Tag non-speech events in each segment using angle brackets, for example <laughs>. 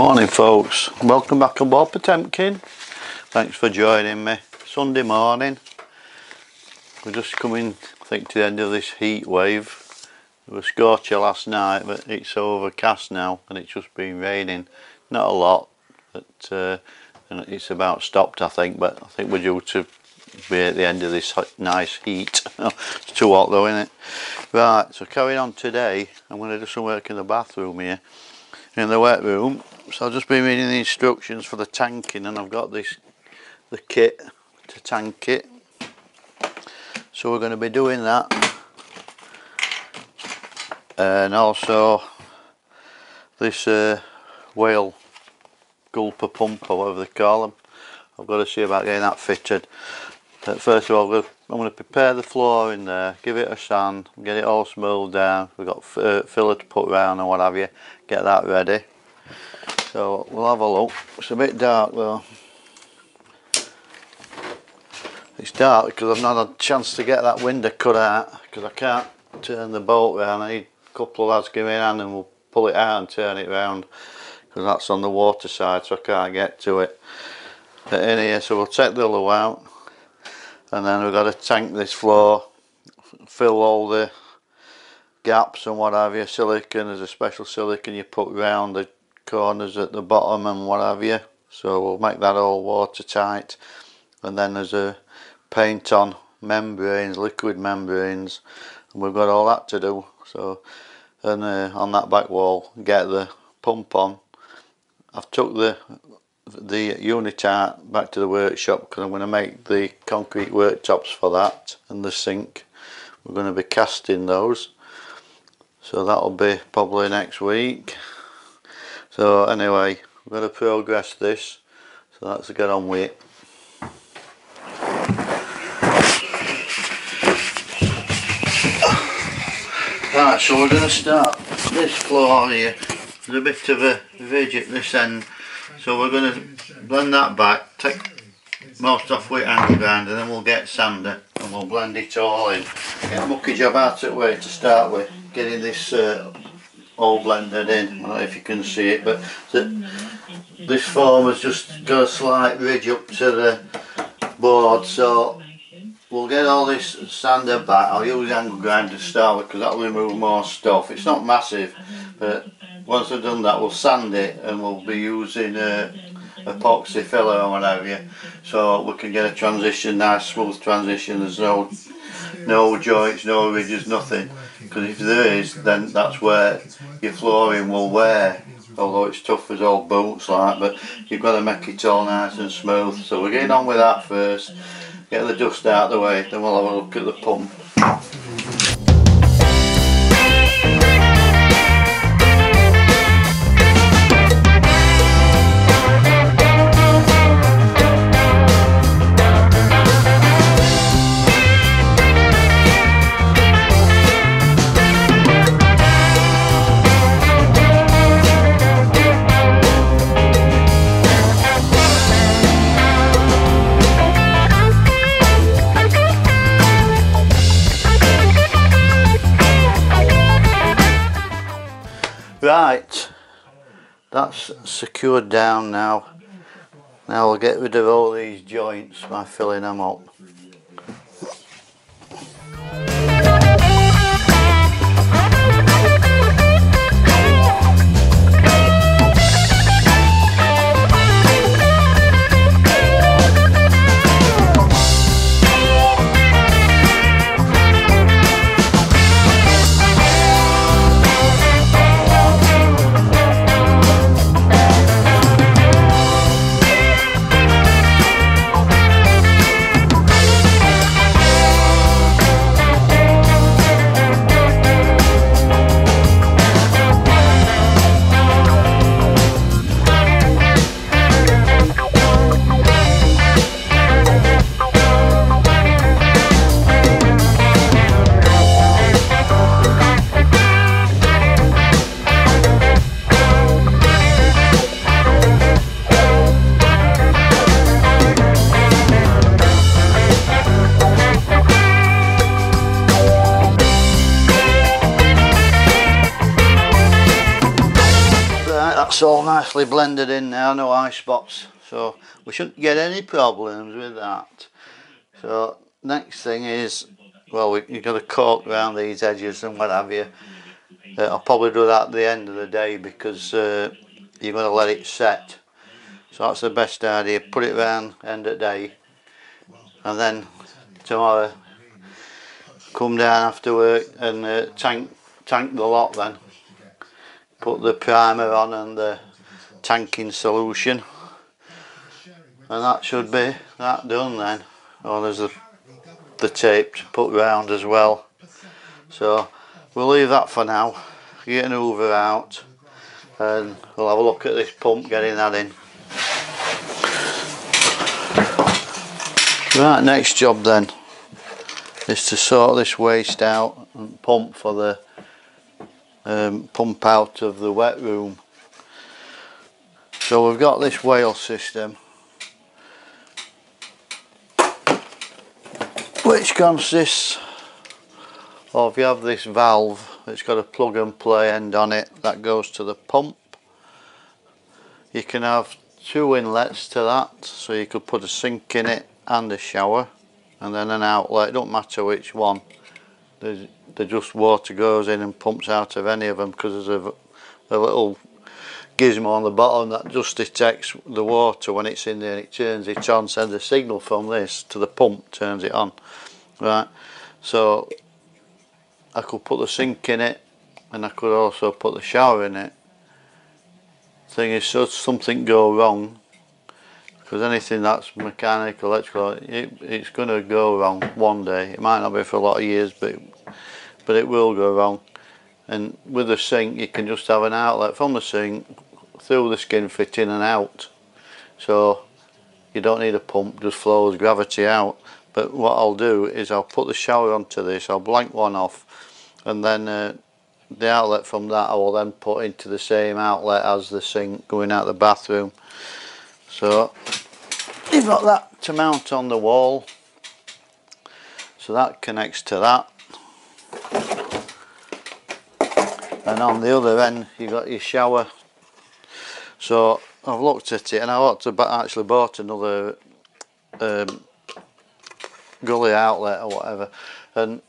Morning folks, welcome back on board Potemkin. Thanks for joining me. Sunday morning. We're just coming, I think, to the end of this heat wave. It was scorcher last night, but it's overcast now and it's just been raining. Not a lot, but uh, it's about stopped I think, but I think we're due to be at the end of this nice heat. <laughs> it's too hot though, isn't it? Right, so carrying on today, I'm going to do some work in the bathroom here, in the wet room. So I've just been reading the instructions for the tanking and I've got this, the kit to tank it. So we're going to be doing that. And also this uh, whale gulper pump or whatever they call them. I've got to see about getting that fitted. But first of all, I'm going to prepare the floor in there, give it a sand, get it all smoothed down. We've got uh, filler to put around and what have you. Get that ready. So we'll have a look. It's a bit dark though. It's dark because I've not had a chance to get that window cut out because I can't turn the bolt round. I need a couple of lads give me a hand and we'll pull it out and turn it round because that's on the water side so I can't get to it. But anyway, so we'll take the loo out and then we've got to tank this floor fill all the gaps and what have you silicon there's a special silicon you put round the corners at the bottom and what have you. So we'll make that all watertight. And then there's a paint on membranes liquid membranes. And we've got all that to do. So and uh, on that back wall get the pump on. I've took the the unitart back to the workshop because I'm going to make the concrete worktops for that and the sink. We're going to be casting those. So that'll be probably next week so anyway we're going to progress this. So that's a get on with it right so we're going to start this floor here there's a bit of a ridge at this end. So we're going to blend that back, take most off with angle grinder, and then we'll get sander and we'll blend it all in. Get a mucky job out of the way to start with, getting this uh, all blended in. I don't know if you can see it, but the, this form has just got a slight ridge up to the board, so we'll get all this sander back. I'll use angle grinder to start with because that'll remove more stuff. It's not massive, but once I've done that we'll sand it and we'll be using epoxy filler or whatever so we can get a transition, nice smooth transition, there's no no joints, no ridges, nothing because if there is then that's where your flooring will wear although it's tough as old boots like but you've got to make it all nice and smooth. So we're getting on with that first. Get the dust out of the way then we'll have a look at the pump secured down now. Now we'll get rid of all these joints by filling them up. All nicely blended in now, no eye spots. So we shouldn't get any problems with that. So next thing is, well, we, you've got to caulk around these edges and what have you. Uh, I'll probably do that at the end of the day because uh, you're going to let it set. So that's the best idea. Put it around end of day, and then tomorrow come down after work and uh, tank tank the lot. Then put the primer on and the tanking solution, and that should be that done then. Oh, there's the the tape to put round as well. So we'll leave that for now. Get an hoover out and we'll have a look at this pump getting that in. Right, next job then is to sort this waste out and pump for the um, pump out of the wet room. So we've got this whale system which consists of you have this valve it's got a plug and play end on it that goes to the pump you can have two inlets to that so you could put a sink in it and a shower and then an outlet it don't matter which one just water goes in and pumps out of any of them because there's a, a little gizmo on the bottom that just detects the water when it's in there and it turns it on sends a signal from this to the pump turns it on right? So I could put the sink in it and I could also put the shower in it. Thing is should something go wrong because anything that's mechanical electrical it, it's going to go wrong one day. It might not be for a lot of years but but it will go wrong. And with the sink you can just have an outlet from the sink through the skin fitting and out. So you don't need a pump just flows gravity out. But what I'll do is I'll put the shower onto this I'll blank one off and then uh, the outlet from that I will then put into the same outlet as the sink going out the bathroom. So you've got that to mount on the wall. So that connects to that and on the other end. You've got your shower. So I've looked at it and I ought to actually bought another um, gully outlet or whatever. And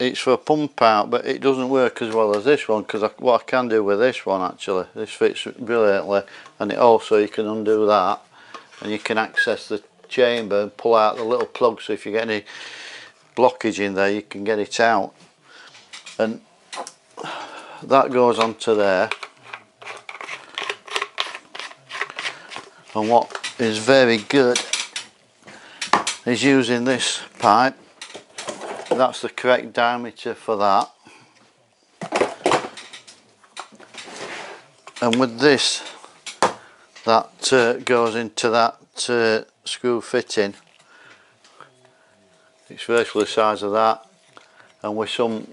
it's for a pump out but it doesn't work as well as this one because what I can do with this one actually this fits brilliantly. And it also you can undo that and you can access the chamber and pull out the little plug so if you get any blockage in there you can get it out. And that goes onto there. And what is very good is using this pipe. That's the correct diameter for that. And with this that uh, goes into that uh, screw fitting. It's virtually the size of that. And with some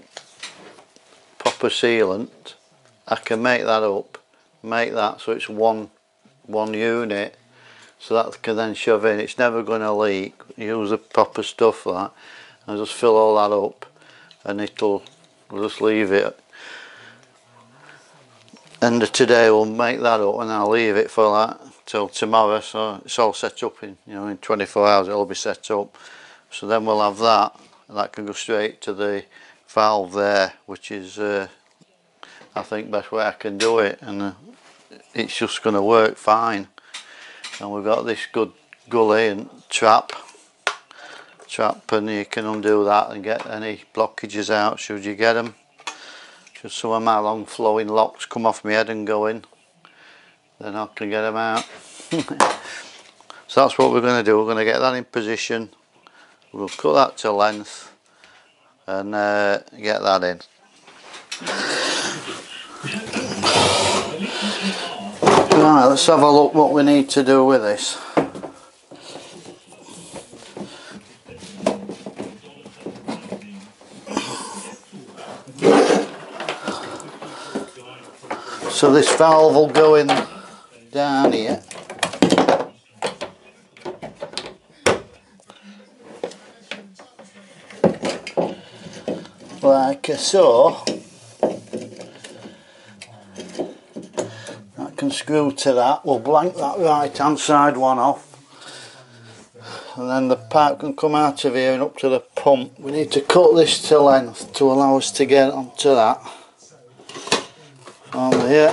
proper sealant I can make that up make that so it's one one unit so that can then shove in. It's never going to leak use the proper stuff that and just fill all that up and it'll we'll just leave it. And today we'll make that up and I'll leave it for that till tomorrow so it's all set up in you know in 24 hours it'll be set up. So then we'll have that and that can go straight to the valve there which is uh, I think best way I can do it and uh, it's just going to work fine. And we've got this good gully and trap trap and you can undo that and get any blockages out should you get them should some of my long flowing locks come off my head and go in then I can get them out. <laughs> So that's what we're going to do. We're going to get that in position. We'll cut that to length and uh, get that in right let's have a look what we need to do with this So this valve will go in down here. Like so. can screw to that. We'll blank that right hand side one off. And then the pipe can come out of here and up to the pump. We need to cut this to length to allow us to get onto that. On here.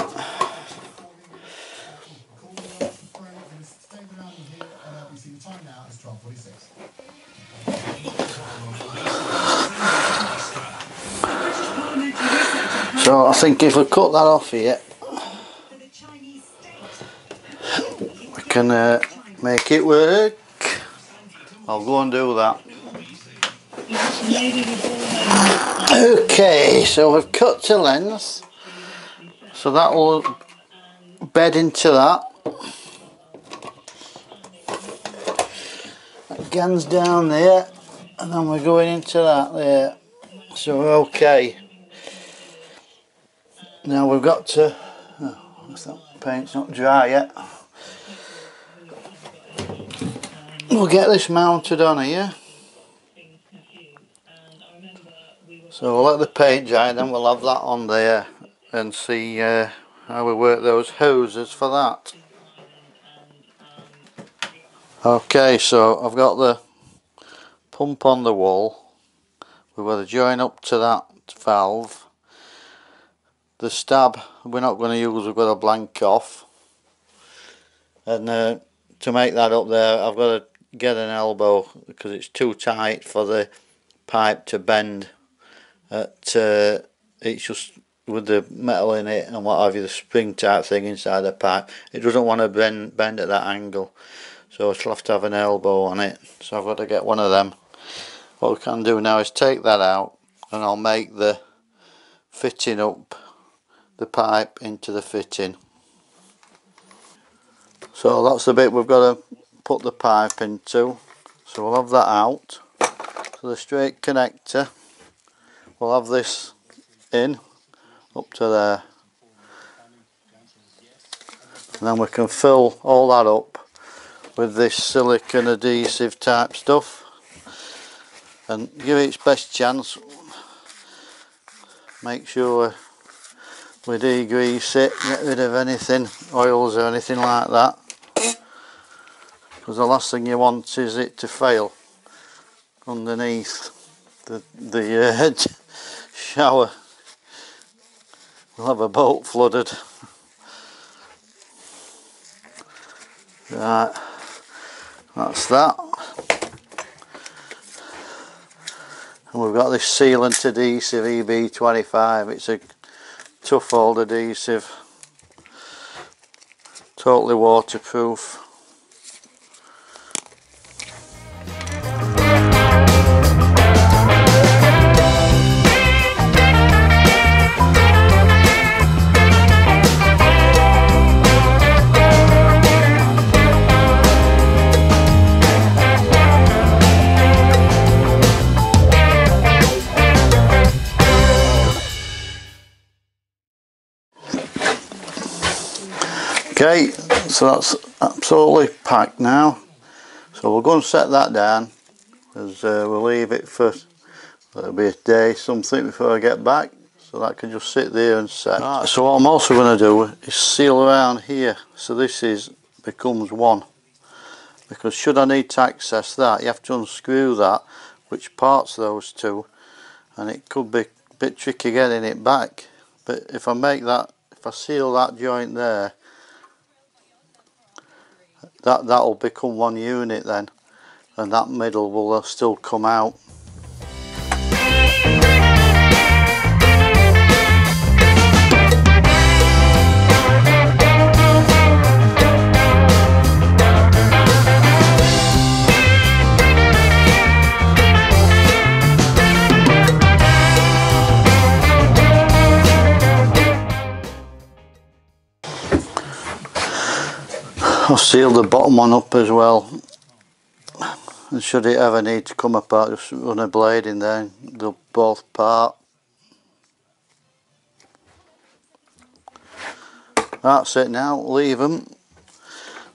So I think if we cut that off here, we can uh, make it work. I'll go and do that. Okay, so we've cut to length. So that will bed into that. That gan's down there, and then we're going into that there. So okay. Now we've got to, oh, that paint's not dry yet. We'll get this mounted on here. So we'll let the paint dry then we'll have that on there and see uh, how we work those hoses for that. Okay so I've got the pump on the wall. We've got to join up to that valve the stab we're not going to use we've got a blank off. And uh, to make that up there I've got to get an elbow because it's too tight for the pipe to bend at uh, it's just with the metal in it and what have you the spring type thing inside the pipe. It doesn't want to bend bend at that angle. So it'll have to have an elbow on it. So I've got to get one of them. What we can do now is take that out and I'll make the fitting up the pipe into the fitting. So that's the bit we've got to put the pipe into. So we'll have that out. So the straight connector, we'll have this in up to there. And then we can fill all that up with this silicon adhesive type stuff and give it its best chance make sure we degrease it, get rid of anything, oils or anything like that. Because the last thing you want is it to fail underneath the, the uh, <laughs> shower. We'll have a boat flooded. Right. That's that. And we've got this sealant adhesive EB25 it's a tough old adhesive. Totally waterproof Okay, so that's absolutely packed now. So we'll go and set that down as uh, we'll leave it for it'll be a day something before I get back. So that can just sit there and set. Right, so what I'm also going to do is seal around here. So this is becomes one. Because should I need to access that, you have to unscrew that, which parts those two, and it could be a bit tricky getting it back. But if I make that, if I seal that joint there, that that'll become one unit then and that middle will still come out seal the bottom one up as well. And should it ever need to come apart just run a blade in there they'll both part. That's it now leave them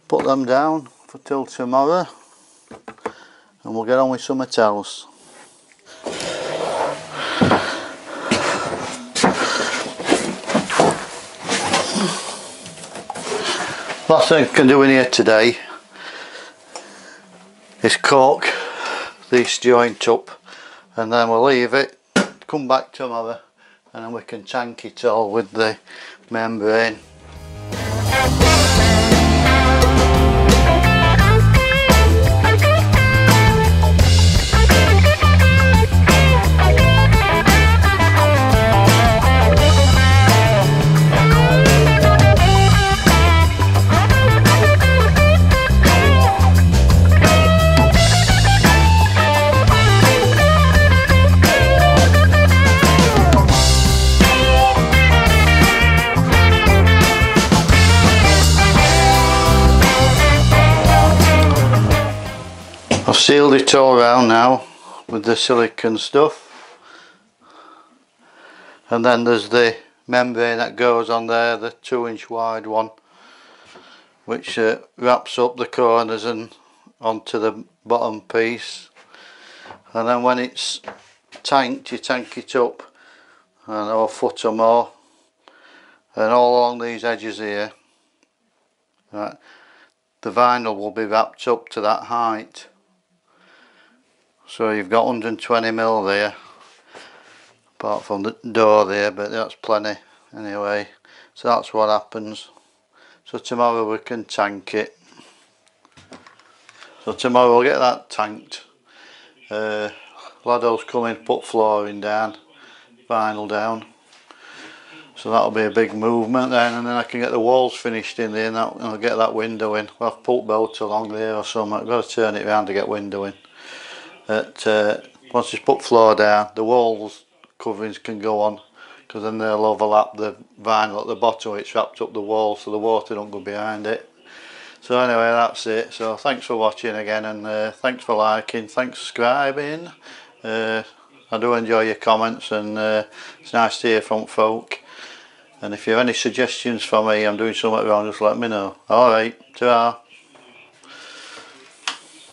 put them down for till tomorrow and we'll get on with something else last thing I can do in here today. Is caulk this joint up and then we'll leave it come back tomorrow and then we can tank it all with the membrane sealed it all around now with the silicon stuff. And then there's the membrane that goes on there the two inch wide one which uh, wraps up the corners and onto the bottom piece. And then when it's tanked you tank it up and a foot or more. And all along these edges here right, the vinyl will be wrapped up to that height so you've got 120 mil there apart from the door there but that's plenty anyway. So that's what happens. So tomorrow we can tank it. So tomorrow we'll get that tanked. Uh, Lado's coming put flooring down vinyl down. So that'll be a big movement then and then I can get the walls finished in there and, that, and I'll get that window in. We'll have put belt along there or something. I've got to turn it around to get window in that uh, once it's put floor down the walls coverings can go on because then they'll overlap the vinyl at the bottom it's wrapped up the wall so the water don't go behind it. So anyway that's it. So thanks for watching again and uh, thanks for liking thanks for subscribing. Uh, I do enjoy your comments and uh, it's nice to hear from folk. And if you have any suggestions for me I'm doing something wrong just let me know. Alright ta